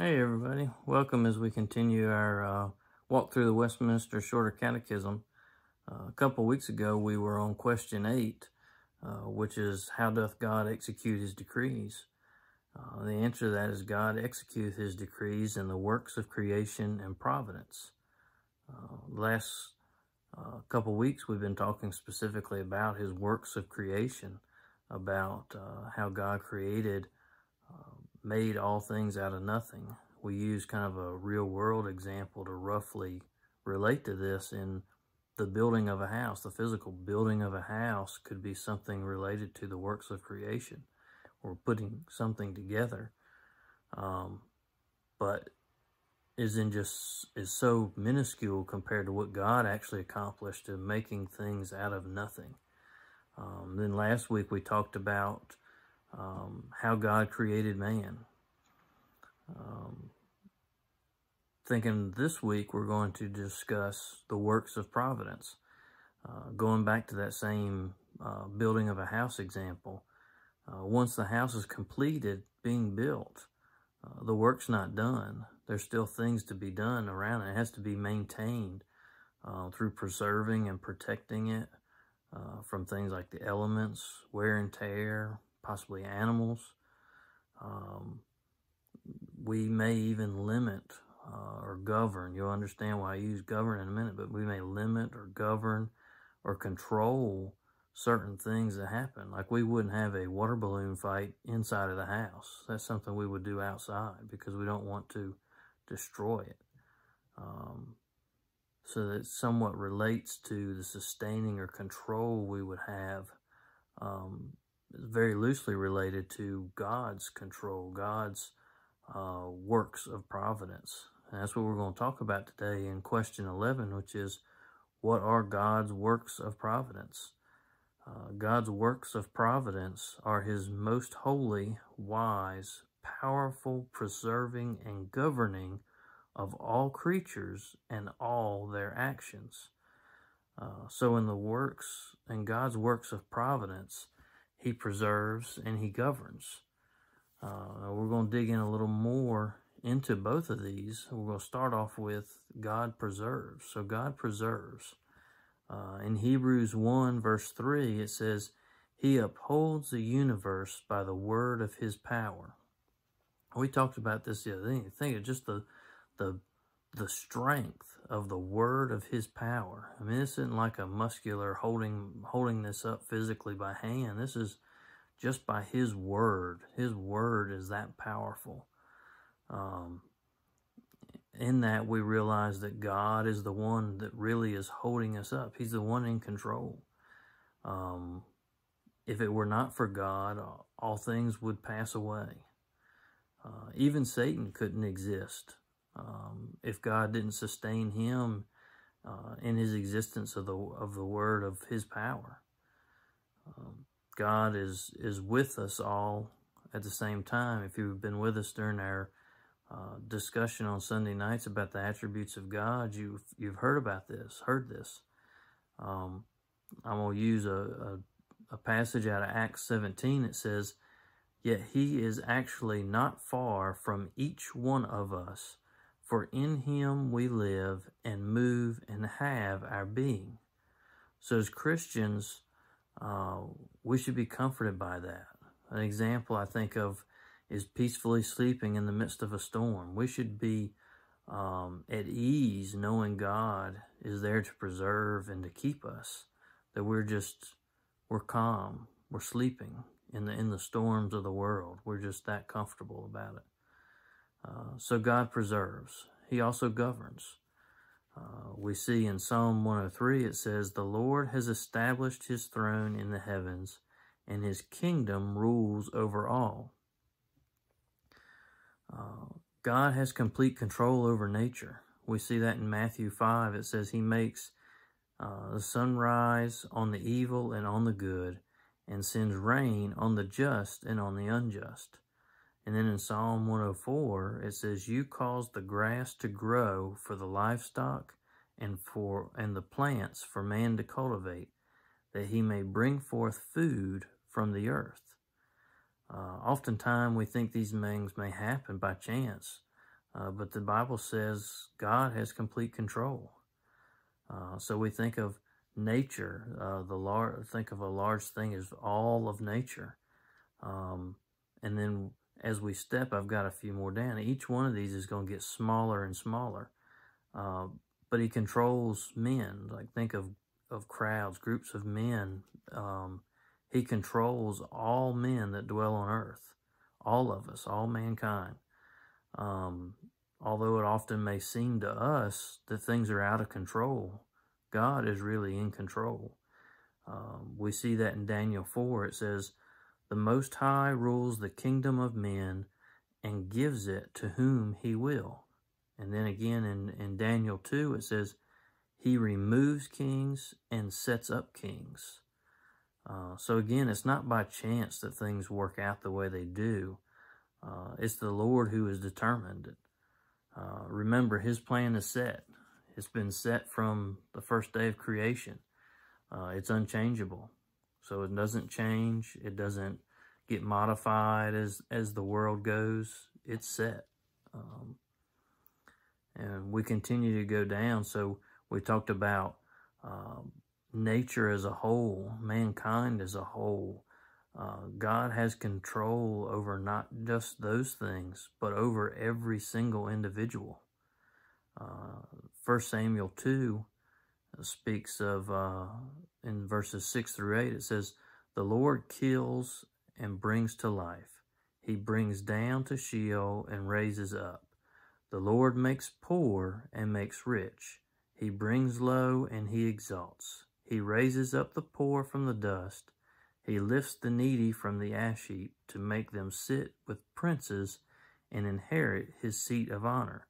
Hey, everybody. Welcome as we continue our uh, walk through the Westminster Shorter Catechism. Uh, a couple weeks ago, we were on question 8, uh, which is, How doth God execute his decrees? Uh, the answer to that is, God executeth his decrees in the works of creation and providence. Uh, last uh, couple weeks, we've been talking specifically about his works of creation, about how God created made all things out of nothing. We use kind of a real world example to roughly relate to this in the building of a house. The physical building of a house could be something related to the works of creation or putting something together. Um, but is in just is so minuscule compared to what God actually accomplished in making things out of nothing. Um, then last week we talked about um, how God created man. Um, thinking this week we're going to discuss the works of providence. Uh, going back to that same uh, building of a house example, uh, once the house is completed being built, uh, the work's not done. There's still things to be done around it. It has to be maintained uh, through preserving and protecting it uh, from things like the elements, wear and tear, possibly animals. Um, we may even limit uh, or govern. You'll understand why I use govern in a minute, but we may limit or govern or control certain things that happen. Like we wouldn't have a water balloon fight inside of the house. That's something we would do outside because we don't want to destroy it. Um, so that somewhat relates to the sustaining or control we would have um, very loosely related to God's control, God's uh, works of providence. And that's what we're going to talk about today in question 11, which is what are God's works of providence? Uh, God's works of providence are his most holy, wise, powerful, preserving, and governing of all creatures and all their actions. Uh, so in the works, in God's works of providence, he preserves and he governs. Uh, we're going to dig in a little more into both of these. We're going to start off with God preserves. So God preserves. Uh, in Hebrews 1 verse 3, it says, He upholds the universe by the word of His power. We talked about this the other day. Think of just the, the, the strength of the word of His power. I mean, this isn't like a muscular holding, holding this up physically by hand. This is just by his word. His word is that powerful. Um, in that, we realize that God is the one that really is holding us up. He's the one in control. Um, if it were not for God, all things would pass away. Uh, even Satan couldn't exist um, if God didn't sustain him uh, in his existence of the of the word of his power. Um, God is is with us all at the same time. If you've been with us during our uh, discussion on Sunday nights about the attributes of God, you've you've heard about this, heard this. Um, I'm gonna use a, a a passage out of Acts 17. It says, "Yet He is actually not far from each one of us, for in Him we live and move and have our being." So as Christians uh, we should be comforted by that. An example I think of is peacefully sleeping in the midst of a storm. We should be um, at ease knowing God is there to preserve and to keep us. That we're just, we're calm, we're sleeping in the, in the storms of the world. We're just that comfortable about it. Uh, so God preserves. He also governs. Uh, we see in Psalm 103, it says, The Lord has established his throne in the heavens, and his kingdom rules over all. Uh, God has complete control over nature. We see that in Matthew 5. It says he makes uh, the sun rise on the evil and on the good, and sends rain on the just and on the unjust. And then in Psalm 104, it says, You cause the grass to grow for the livestock and for and the plants for man to cultivate, that he may bring forth food from the earth. Uh, oftentimes we think these things may happen by chance, Uh, but the Bible says God has complete control. Uh, so we think of nature, uh, the large, think of a large thing as all of nature. Um, and then as we step, I've got a few more down. Each one of these is going to get smaller and smaller. Uh, but he controls men. Like think of, of crowds, groups of men. Um, he controls all men that dwell on earth, all of us, all mankind. Um, although it often may seem to us that things are out of control, God is really in control. Um, we see that in Daniel 4. It says, The Most High rules the kingdom of men and gives it to whom he will. And then again in, in Daniel 2, it says, He removes kings and sets up kings. Uh, so again, it's not by chance that things work out the way they do. Uh, it's the Lord who has determined it. Uh, remember, His plan is set. It's been set from the first day of creation. Uh, it's unchangeable. So it doesn't change. It doesn't get modified as, as the world goes. It's set. Um, and we continue to go down. So we talked about um, nature as a whole, mankind as a whole. Uh, God has control over not just those things, but over every single individual. Uh, 1 Samuel 2 speaks of, uh, in verses 6 through 8, it says, The Lord kills and brings to life. He brings down to Sheol and raises up. The Lord makes poor and makes rich. He brings low and he exalts. He raises up the poor from the dust. He lifts the needy from the ash heap to make them sit with princes and inherit his seat of honor.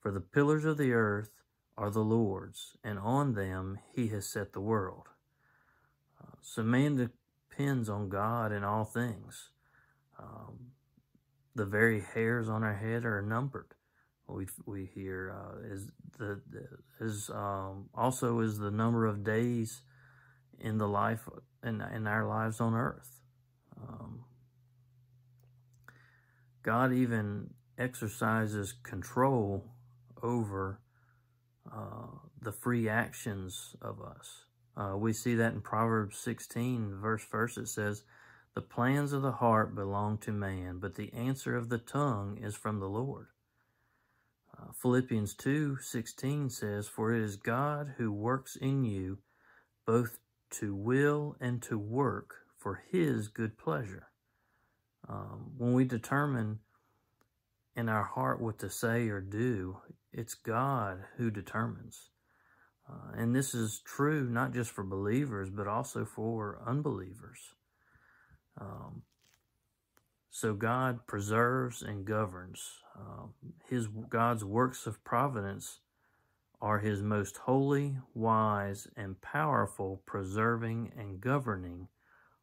For the pillars of the earth are the Lord's, and on them he has set the world. Uh, so man depends on God in all things. Um, the very hairs on our head are numbered we we hear uh, is the is um, also is the number of days in the life in in our lives on earth. Um, God even exercises control over uh, the free actions of us. Uh, we see that in Proverbs 16, verse first. It says, "The plans of the heart belong to man, but the answer of the tongue is from the Lord." Uh, Philippians 2 16 says, For it is God who works in you both to will and to work for his good pleasure. Um, when we determine in our heart what to say or do, it's God who determines. Uh, and this is true not just for believers, but also for unbelievers. Um, so God preserves and governs. Um, his God's works of providence are his most holy, wise, and powerful preserving and governing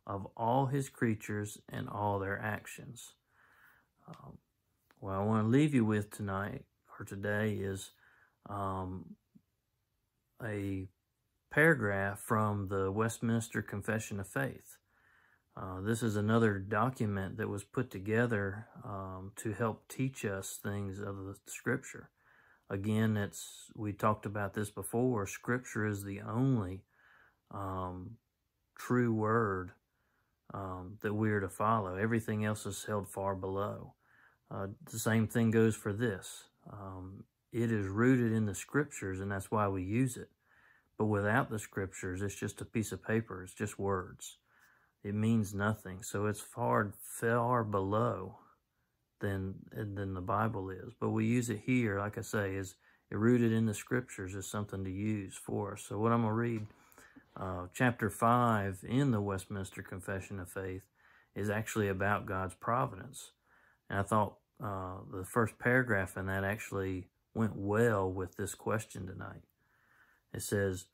of all his creatures and all their actions. Um, what I want to leave you with tonight or today is um, a paragraph from the Westminster Confession of Faith. Uh, this is another document that was put together um, to help teach us things of the scripture. Again, it's we talked about this before. Scripture is the only um, true word um, that we are to follow. Everything else is held far below. Uh, the same thing goes for this. Um, it is rooted in the scriptures, and that's why we use it. But without the scriptures, it's just a piece of paper. It's just words it means nothing. So it's far, far below than than the Bible is. But we use it here, like I say, is it rooted in the scriptures is something to use for us. So what I'm going to read, uh, chapter 5 in the Westminster Confession of Faith is actually about God's providence. And I thought uh, the first paragraph in that actually went well with this question tonight. It says,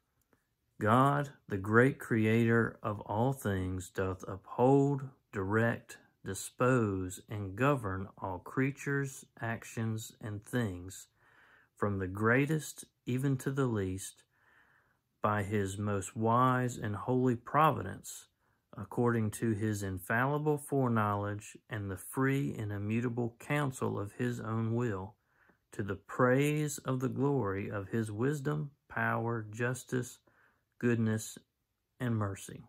God, the great creator of all things, doth uphold, direct, dispose, and govern all creatures, actions, and things, from the greatest even to the least, by his most wise and holy providence, according to his infallible foreknowledge and the free and immutable counsel of his own will, to the praise of the glory of his wisdom, power, justice, goodness, and mercy.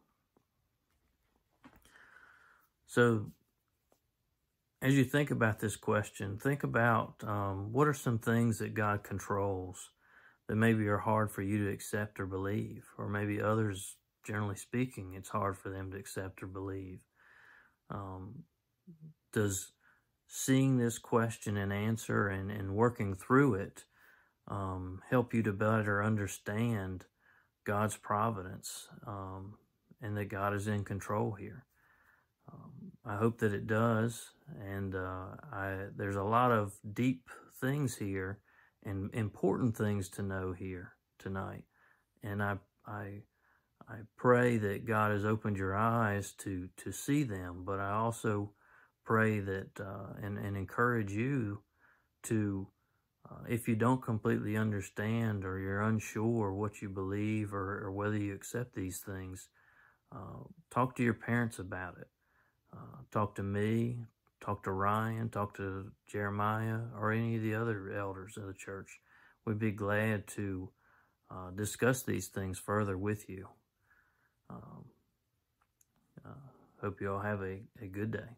So, as you think about this question, think about um, what are some things that God controls that maybe are hard for you to accept or believe, or maybe others, generally speaking, it's hard for them to accept or believe. Um, does seeing this question and answer and, and working through it um, help you to better understand God's providence um, and that God is in control here? Um, I hope that it does. And uh, I, there's a lot of deep things here and important things to know here tonight. And I, I, I pray that God has opened your eyes to, to see them, but I also pray that uh, and, and encourage you to, uh, if you don't completely understand or you're unsure what you believe or, or whether you accept these things, uh, talk to your parents about it. Uh, talk to me, talk to Ryan, talk to Jeremiah, or any of the other elders of the church. We'd be glad to uh, discuss these things further with you. Um, uh, hope you all have a, a good day.